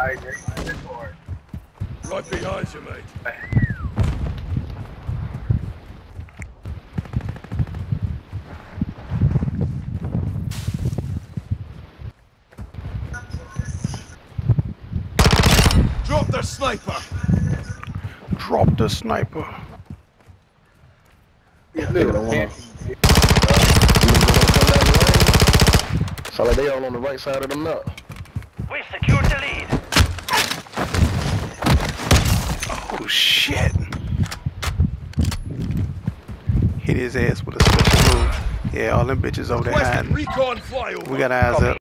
Right behind you, mate. Drop the sniper! Drop the sniper. Nigga don't wanna. Like they all on the right side of the map. We've secured the lead. Shit. Hit his ass with a special move. Yeah, all them bitches over there hiding. We got eyes up.